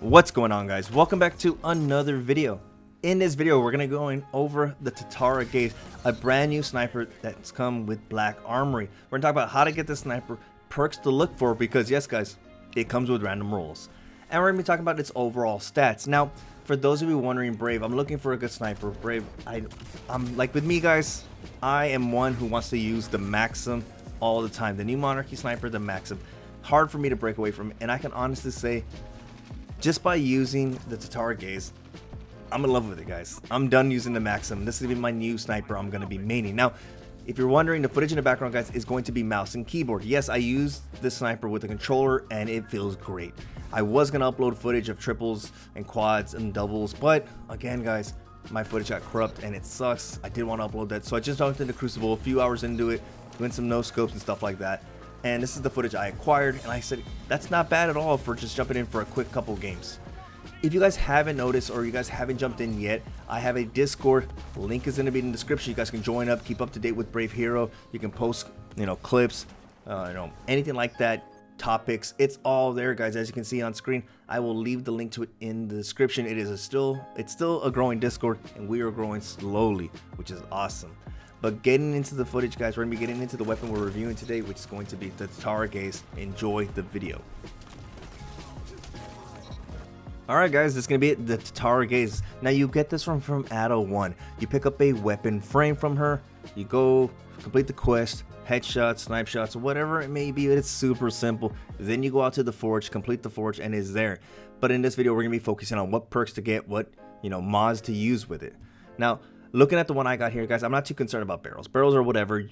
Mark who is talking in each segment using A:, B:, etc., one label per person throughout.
A: What's going on guys? Welcome back to another video. In this video, we're be going over the Tatara Gaze, a brand new sniper that's come with Black Armory. We're to talk about how to get the sniper, perks to look for, because yes guys, it comes with random rolls. And we're to be talking about its overall stats. Now, for those of you wondering, Brave, I'm looking for a good sniper. Brave, I, I'm like with me guys, I am one who wants to use the Maxim all the time. The new Monarchy sniper, the Maxim. Hard for me to break away from, and I can honestly say just by using the Tatara Gaze, I'm in love with it, guys. I'm done using the Maxim. This is gonna be my new sniper I'm gonna be maining. Now, if you're wondering, the footage in the background, guys, is going to be mouse and keyboard. Yes, I use the sniper with a controller, and it feels great. I was gonna upload footage of triples and quads and doubles, but again, guys, my footage got corrupt and it sucks. I did want to upload that, so I just jumped into Crucible a few hours into it, doing some no scopes and stuff like that and this is the footage I acquired and I said that's not bad at all for just jumping in for a quick couple games. If you guys haven't noticed or you guys haven't jumped in yet, I have a Discord. Link is going to be in the description. You guys can join up, keep up to date with Brave Hero. You can post, you know, clips, uh, you know, anything like that, topics. It's all there, guys. As you can see on screen, I will leave the link to it in the description. It is still, it's still a growing Discord, and we are growing slowly, which is awesome. But getting into the footage, guys, we're going to be getting into the weapon we're reviewing today, which is going to be the Tatara Gaze. Enjoy the video. Alright guys, this is going to be it, the Tatara Gaze. Now you get this from, from Ada1. You pick up a weapon frame from her, you go complete the quest, headshots, snipe shots, whatever it may be, But it's super simple. Then you go out to the forge, complete the forge, and it's there. But in this video, we're going to be focusing on what perks to get, what, you know, mods to use with it. Now, looking at the one I got here, guys, I'm not too concerned about barrels. Barrels are whatever,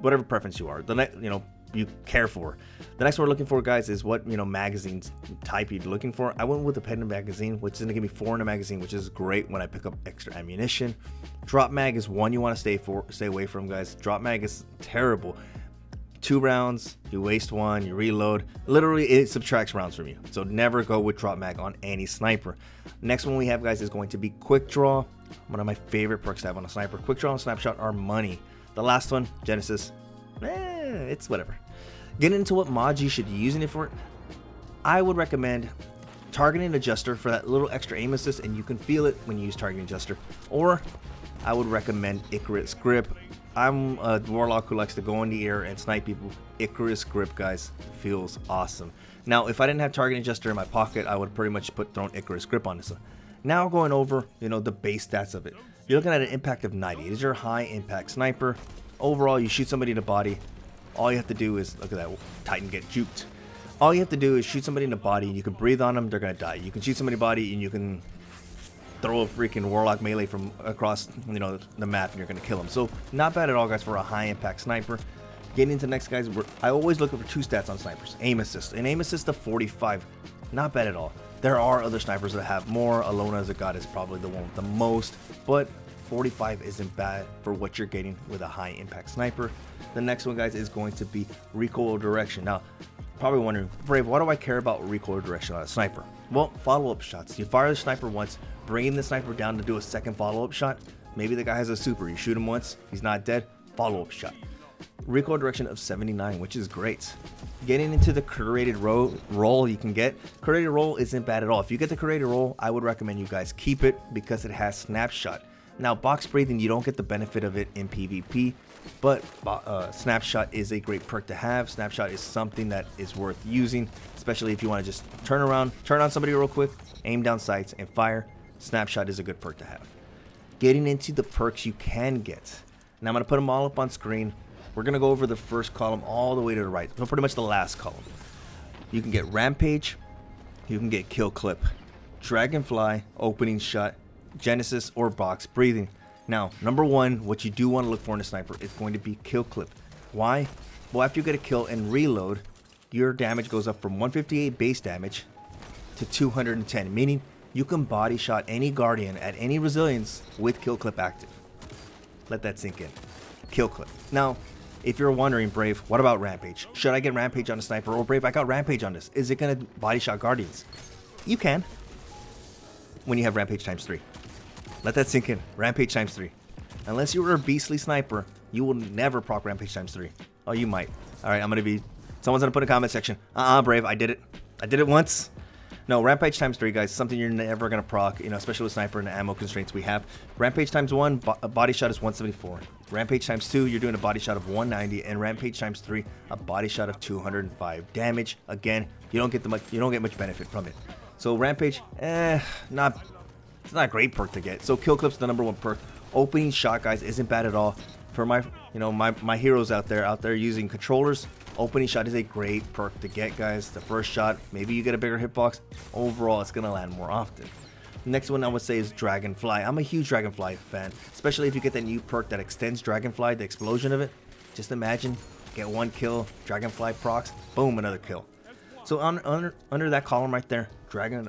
A: whatever preference you are. The next, you know, you care for. The next one we're looking for, guys, is what you know magazines type you're looking for. I went with the Pendant magazine, which is gonna give me four in a magazine, which is great when I pick up extra ammunition. Drop mag is one you want to stay for, stay away from, guys. Drop mag is terrible. Two rounds, you waste one, you reload. Literally, it subtracts rounds from you. So never go with drop mag on any sniper. Next one we have, guys, is going to be quick draw. One of my favorite perks to have on a sniper. Quick draw and snapshot are money. The last one, Genesis, eh, it's whatever. Getting into what mods you should be using it for, I would recommend targeting adjuster for that little extra aim assist and you can feel it when you use targeting adjuster. Or I would recommend Icarus Grip. I'm a warlock who likes to go in the air and snipe people. Icarus Grip, guys, feels awesome. Now, if I didn't have targeting adjuster in my pocket, I would pretty much put thrown Icarus Grip on this one. Now going over, you know, the base stats of it. You're looking at an impact of 90. It is your high impact sniper. Overall, you shoot somebody in the body. All you have to do is, look at that, Titan get juked. All you have to do is shoot somebody in the body and you can breathe on them, they're going to die. You can shoot somebody in the body and you can throw a freaking Warlock melee from across, you know, the map and you're going to kill them. So not bad at all, guys, for a high impact sniper. Getting into the next guys, I always look for two stats on snipers. Aim assist. An aim assist of 45. Not bad at all. There are other snipers that have more. Alone as a God is probably the one with the most, but 45 isn't bad for what you're getting with a high impact sniper. The next one, guys, is going to be recoil direction. Now, probably wondering, Brave, why do I care about recoil direction on a sniper? Well, follow-up shots. You fire the sniper once, bringing the sniper down to do a second follow-up shot. Maybe the guy has a super. You shoot him once, he's not dead, follow-up shot recoil direction of 79, which is great. Getting into the curated roll, roll you can get, curated roll isn't bad at all. If you get the curated roll, I would recommend you guys keep it because it has snapshot. Now, box breathing, you don't get the benefit of it in PvP, but uh, snapshot is a great perk to have. Snapshot is something that is worth using, especially if you want to just turn around, turn on somebody real quick, aim down sights, and fire. Snapshot is a good perk to have. Getting into the perks you can get. Now, I'm going to put them all up on screen. We're going to go over the first column all the way to the right. So pretty much the last column. You can get Rampage. You can get Kill Clip. Dragonfly, Opening Shot, Genesis, or Box Breathing. Now, number one, what you do want to look for in a sniper is going to be Kill Clip. Why? Well, after you get a kill and reload, your damage goes up from 158 base damage to 210, meaning you can body shot any Guardian at any resilience with Kill Clip active. Let that sink in. Kill Clip. Now, if you're wondering, Brave, what about Rampage? Should I get Rampage on a sniper? Or Brave, I got Rampage on this. Is it going to body shot Guardians? You can. When you have Rampage times 3. Let that sink in. Rampage times 3. Unless you were a beastly sniper, you will never proc Rampage times 3. Oh, you might. Alright, I'm going to be... Someone's going to put in a comment section. Uh-uh, Brave, I did it. I did it once. No, Rampage times 3, guys, something you're never to proc, you know, especially with Sniper and ammo constraints we have. Rampage times 1, bo body shot is 174. Rampage times 2, you're doing a body shot of 190. And Rampage times 3, a body shot of 205. Damage, again, you don't get the much, you don't get much benefit from it. So Rampage, eh, not, it's not a great perk to get. So Kill Clip's the number one perk. Opening shot, guys, isn't bad at all. For my, you know, my, my heroes out there, out there using controllers, Opening shot is a great perk to get, guys. The first shot, maybe you get a bigger hitbox. Overall, it's to land more often. Next one I would say is Dragonfly. I'm a huge Dragonfly fan, especially if you get that new perk that extends Dragonfly, the explosion of it. Just imagine, get one kill, Dragonfly procs, boom, another kill. So on, under, under that column right there, Dragon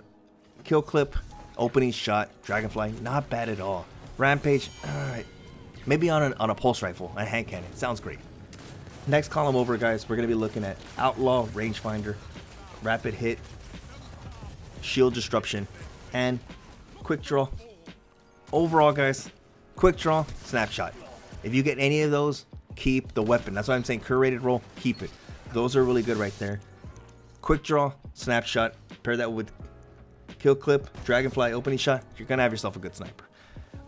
A: kill clip, opening shot, Dragonfly, not bad at all. Rampage, alright. Maybe on, an, on a pulse rifle, a hand cannon, sounds great. Next column over, guys, we're going to be looking at Outlaw, Rangefinder, Rapid Hit, Shield Disruption, and Quick Draw. Overall, guys, Quick Draw, Snapshot. If you get any of those, keep the weapon. That's why I'm saying curated roll, keep it. Those are really good right there. Quick Draw, Snapshot, pair that with Kill Clip, Dragonfly, Opening Shot, you're going to have yourself a good sniper.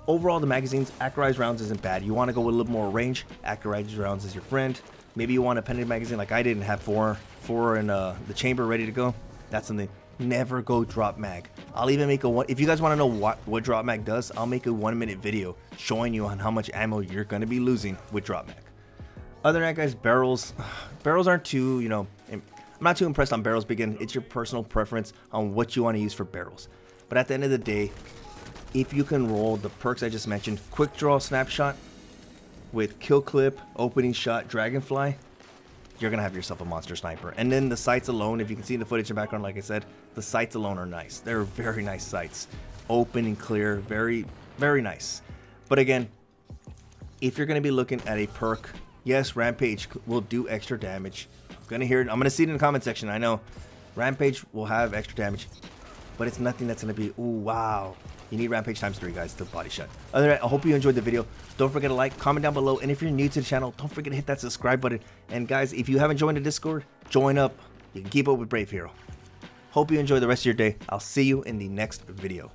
A: Overall, the magazine's accurized rounds isn't bad. You want to go with a little more range, accurized rounds is your friend. Maybe you want a pendant magazine like I didn't have four, four in uh, the chamber ready to go. That's something. Never go drop mag. I'll even make a one. If you guys want to know what what drop mag does, I'll make a one minute video showing you on how much ammo you're going to be losing with drop mag. Other than that, guys, barrels, barrels aren't too. You know, I'm not too impressed on barrels. Begin. It's your personal preference on what you want to use for barrels. But at the end of the day, if you can roll the perks I just mentioned, quick draw snapshot, with kill clip, opening shot, dragonfly, you're gonna have yourself a monster sniper. And then the sights alone, if you can see in the footage in the background, like I said, the sights alone are nice. They're very nice sights. Open and clear, very, very nice. But again, if you're gonna be looking at a perk, yes, Rampage will do extra damage. I'm gonna hear it. I'm gonna see it in the comment section. I know Rampage will have extra damage, but it's nothing that's gonna be, ooh, wow. You need Rampage times 3, guys, to body shot. Other than that, I hope you enjoyed the video. Don't forget to like, comment down below, and if you're new to the channel, don't forget to hit that subscribe button. And guys, if you haven't joined the Discord, join up. You can keep up with Brave Hero. Hope you enjoy the rest of your day. I'll see you in the next video.